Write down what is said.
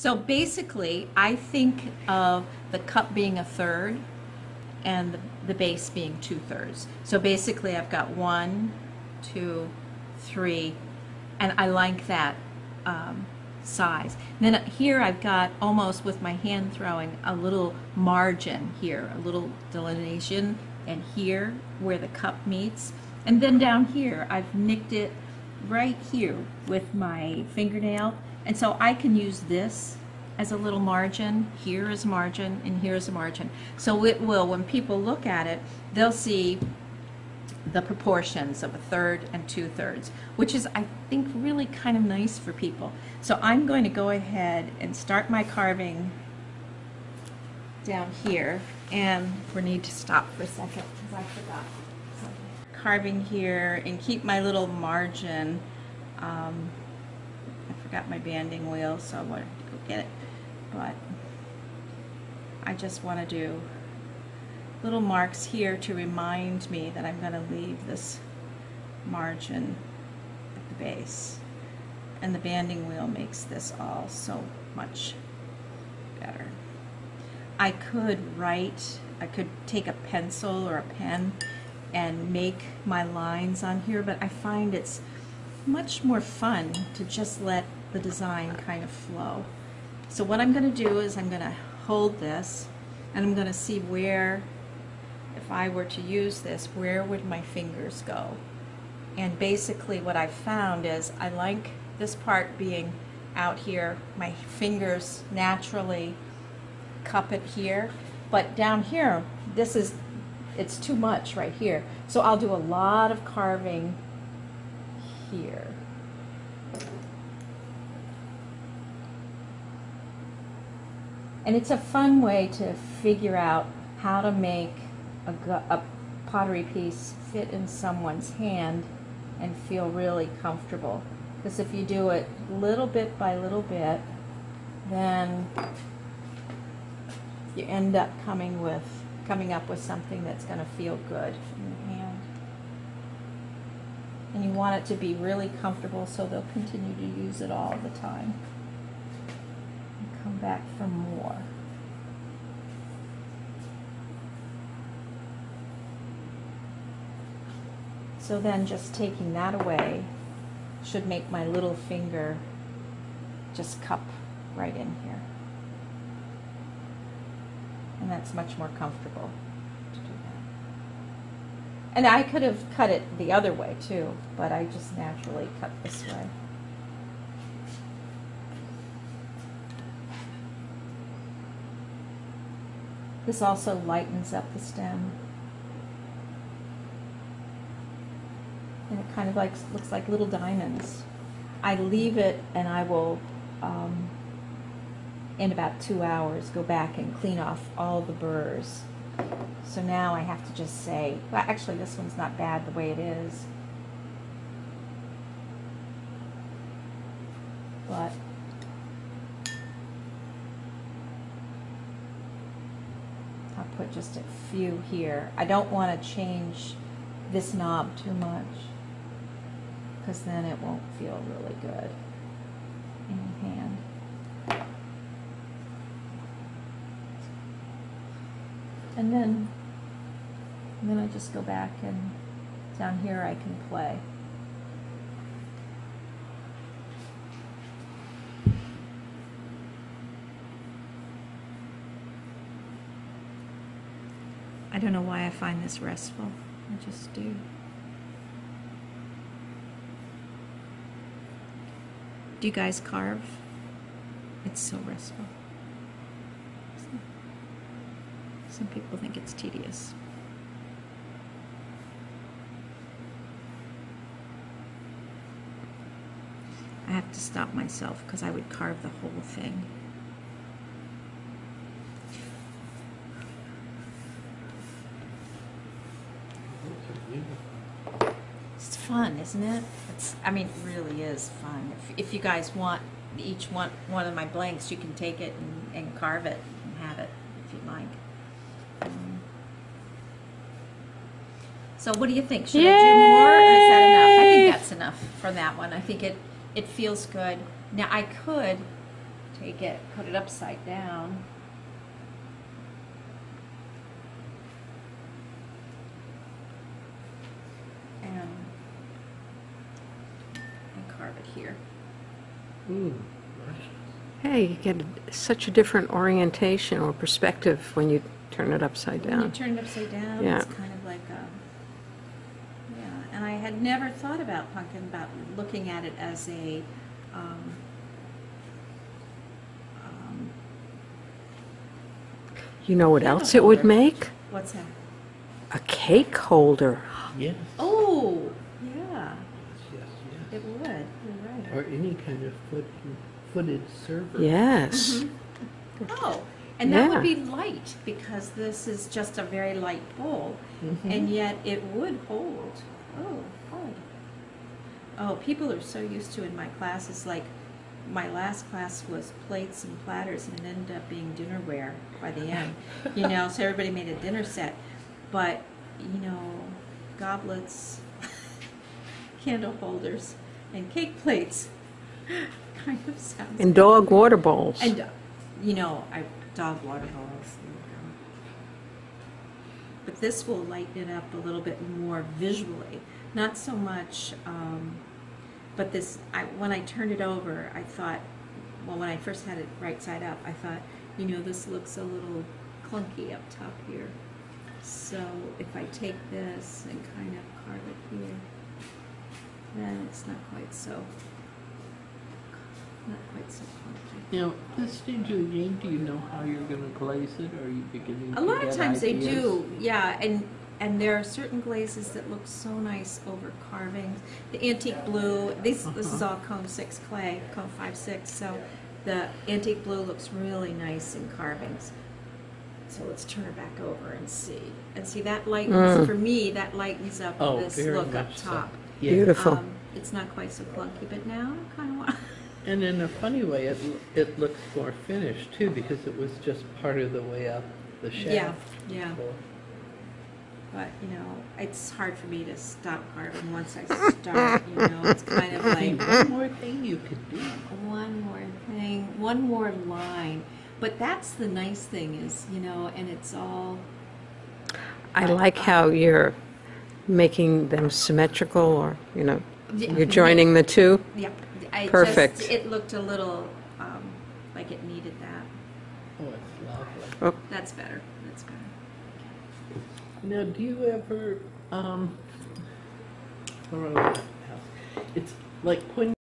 So basically, I think of the cup being a third and the, base being two thirds. So basically, I've got one, two, three, and I like that um, size. And then here I've got almost with my hand throwing a little margin here, a little delineation, and here where the cup meets. And then down here, I've nicked it right here with my fingernail. And so I can use this as a little margin, here is margin, and here's a margin. So it will, when people look at it, they'll see the proportions of a third and two thirds, which is, I think, really kind of nice for people. So I'm going to go ahead and start my carving down here, and we need to stop for a second because I forgot. Carving here and keep my little margin. Um, forgot my banding wheel, so I wanted to go get it. But I just want to do little marks here to remind me that I'm going to leave this margin at the base. And the banding wheel makes this all so much better. I could write, I could take a pencil or a pen and make my lines on here, but I find it's much more fun to just let the design kind of flow. So what I'm going to do is I'm going to hold this and I'm going to see where if I were to use this, where would my fingers go? And basically what I've found is I like this part being out here. My fingers naturally cup it here. But down here, this is, it's too much right here. So I'll do a lot of carving here. And it's a fun way to figure out how to make a, a pottery piece fit in someone's hand and feel really comfortable. Because if you do it little bit by little bit, then you end up coming with coming up with something that's going to feel good in the hand. And you want it to be really comfortable so they'll continue to use it all the time. Back for more. So then just taking that away should make my little finger just cup right in here. And that's much more comfortable to do that. And I could have cut it the other way too, but I just naturally cut this way. This also lightens up the stem. and it kind of like looks like little diamonds. I leave it and I will, um, in about two hours, go back and clean off all the burrs. So now I have to just say, well, actually this one's not bad the way it is. But Put just a few here. I don't want to change this knob too much because then it won't feel really good in your hand. And then, and then I just go back and down here I can play. I don't know why I find this restful. I just do. Do you guys carve? It's so restful. Some people think it's tedious. I have to stop myself because I would carve the whole thing. It's fun, isn't it? It's, I mean, it really is fun. If, if you guys want each one, one of my blanks, you can take it and, and carve it and have it if you'd like. Um, so what do you think? Should I do more or is that enough? I think that's enough for that one. I think it, it feels good. Now I could take it, put it upside down. And, and carve it here. Ooh, nice. Hey, you get such a different orientation or perspective when you turn it upside When you down. turn it upside down, Yeah. it's kind of like a, yeah, and I had never thought about pumpkin, about looking at it as a, um, um, You know what else it would make? what's that? A cake holder. Yes, Oh, yeah, yes, it yes. would, you're right. Or any kind of foot, footed server. Yes. Mm-hmm. Oh, and that would be light, because this is just a very light bowl, mm-hmm. and yet it would hold. Oh, oh. Oh, people are so used to in my classes, like, my last class was plates and platters, and it ended up being dinnerware by the end. You know, so everybody made a dinner set, but, you know, goblets, candle holders, and cake plates kind of sounds. And dog water bowls. And, you know, I, dog water bowls. But this will lighten it up a little bit more visually, not so much, um, but this, I, when I turned it over, I thought, well, when I first had it right side up, I thought, you know, this looks a little clunky up top here. So if I take this and kind of carve it here, then it's not quite so, not quite so clunky. Now, this stage of the game, do you know how you're gonna glaze it, or are you beginning A to lot of get times they do, yeah, and, and there are certain glazes that look so nice over carvings. The antique blue, this, this is Uh-huh. all cone six clay, cone five, six, so the antique blue looks really nice in carvings. So let's turn it back over and see, and see that lightens, Mm. for me, that lightens up Oh, this very look up much so. top. Yeah. Beautiful. Um, It's not quite so clunky, but now I kinda want, And in a funny way, it, it looks more finished too, because it was just part of the way up the shaft. yeah, yeah. So- But, you know, it's hard for me to stop carving once I start, you know, it's kind of Hey, like, one more thing you could do. one more thing, one more line. But that's the nice thing is, you know, and it's all, I like how you're making them symmetrical or, you know, Yeah. you're joining the two. yeah. I just- Perfect. It looked a little, um, like it needed that. Oh, it's lovely. Oh, That's better, that's better. Now, do you ever, um, how do I- it's like when